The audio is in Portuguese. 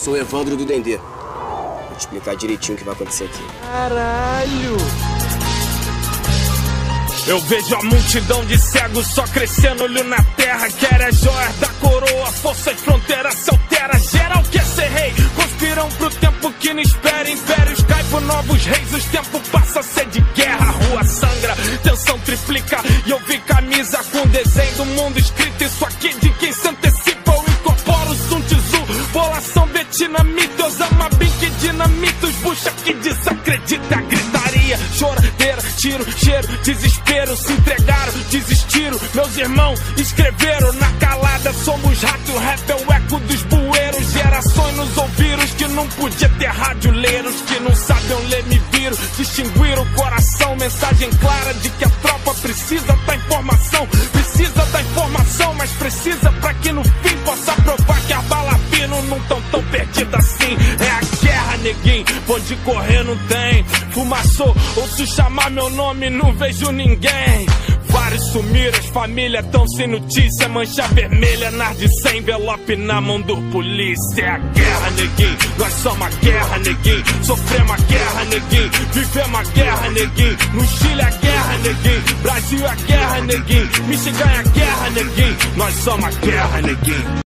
Sou Evandro do Dendê. Vou te explicar direitinho o que vai acontecer aqui. Caralho! Eu vejo a multidão de cegos só crescendo-lhe na terra. Quer as joias da coroa, força e fronteira se altera. Geral quer ser rei, conspiram pro tempo que não espera. Impérios cai por novos reis, os tempos passa a ser de guerra. A rua sangra, tensão triplica. E eu vi camisa com desenho do mundo escrito. Isso aqui bolação vietnamita. Osama Bin que dinamita os bucha que desacredita a gritaria. Choradeira, tiro, cheiro, desespero. Se entregaram, desistiram. Meus irmãos escreveram na calada. Somos rádio, rap é o eco dos bueiros. Gerações nos ouviram que não podia ter radioleiros. Que não sabem ler, me viram. Distinguir o coração. Mensagem clara de que a tropa precisa da informação. Precisa da informação, mas precisa pra que no fim possa provar que as balas fino não tão tão perdidas assim. É a guerra, neguinho. Onde correr não tem. Fumaçou, ouço chamar meu nome, não vejo ninguém. Vários sumiram, as famílias tão sem notícia. Mancha vermelha, narde sem envelope na mão do polícia. É a guerra, neguinho. Nós somos a guerra, neguinho. Sofremos a guerra, neguinho. Vivemos a guerra, neguinho. No Chile a guerra, neguinho. Brasil a guerra, neguinho. Michigan a guerra, neguinho. Nós somos a guerra, neguinho.